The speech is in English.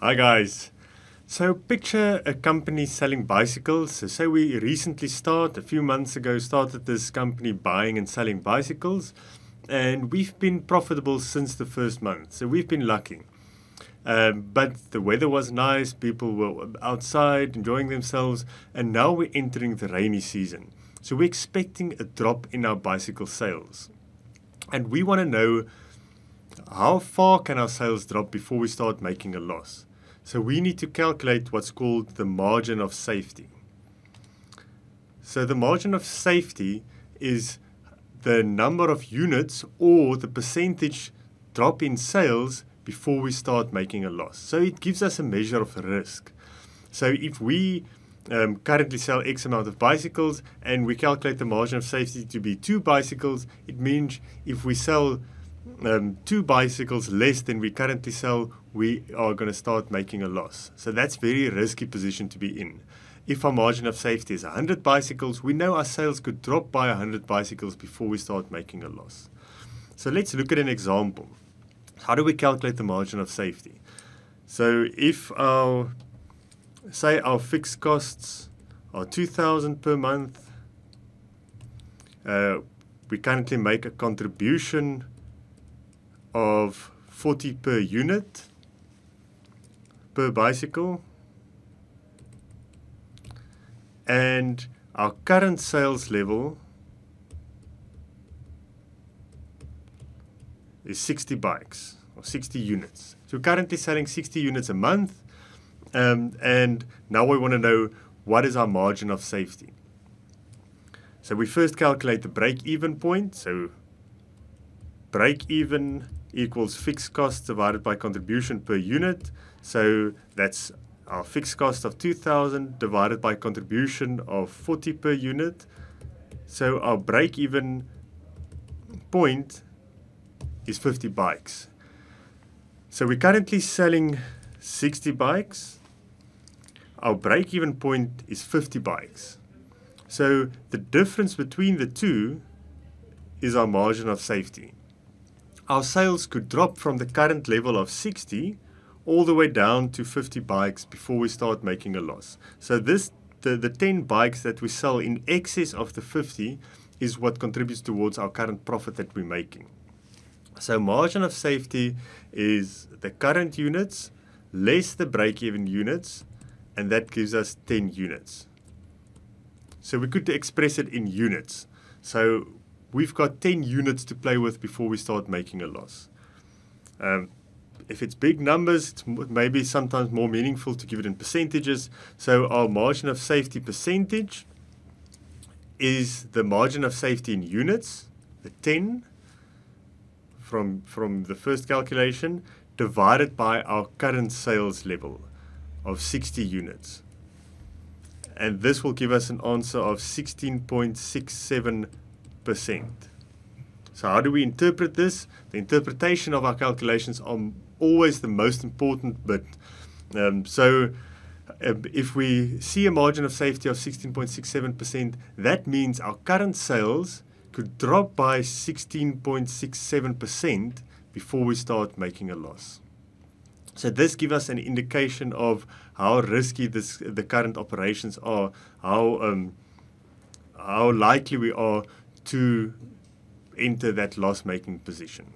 Hi guys. So picture a company selling bicycles. So say we recently start a few months ago started this company buying and selling bicycles and we've been profitable since the first month. So we've been lucky. Um, but the weather was nice, people were outside enjoying themselves, and now we're entering the rainy season. So we're expecting a drop in our bicycle sales. And we want to know how far can our sales drop before we start making a loss? So we need to calculate what's called the margin of safety. So the margin of safety is the number of units or the percentage drop in sales before we start making a loss. So it gives us a measure of risk. So if we um, currently sell X amount of bicycles and we calculate the margin of safety to be two bicycles, it means if we sell um, two bicycles less than we currently sell, we are going to start making a loss. So that's very risky position to be in. If our margin of safety is 100 bicycles, we know our sales could drop by 100 bicycles before we start making a loss. So let's look at an example. How do we calculate the margin of safety? So if our, say our fixed costs are 2000 per month, uh, we currently make a contribution of 40 per unit per bicycle and our current sales level is 60 bikes or 60 units. So we're currently selling 60 units a month um, and now we want to know what is our margin of safety. So we first calculate the break-even point. So break-even equals fixed cost divided by contribution per unit. So that's our fixed cost of 2000 divided by contribution of 40 per unit. So our break-even point is 50 bikes. So we're currently selling 60 bikes. Our break-even point is 50 bikes. So the difference between the two is our margin of safety. Our sales could drop from the current level of 60 all the way down to 50 bikes before we start making a loss. So this the, the 10 bikes that we sell in excess of the 50 is what contributes towards our current profit that we're making. So margin of safety is the current units less the break-even units and that gives us 10 units. So we could express it in units. So we've got 10 units to play with before we start making a loss. Um, if it's big numbers, it's maybe sometimes more meaningful to give it in percentages. So our margin of safety percentage is the margin of safety in units, the 10 from, from the first calculation, divided by our current sales level of 60 units. And this will give us an answer of 16.67%. So how do we interpret this? The interpretation of our calculations are always the most important bit. Um, so uh, if we see a margin of safety of 16.67%, that means our current sales could drop by 16.67% before we start making a loss. So this gives us an indication of how risky this, the current operations are, how um, how likely we are to enter that loss-making position.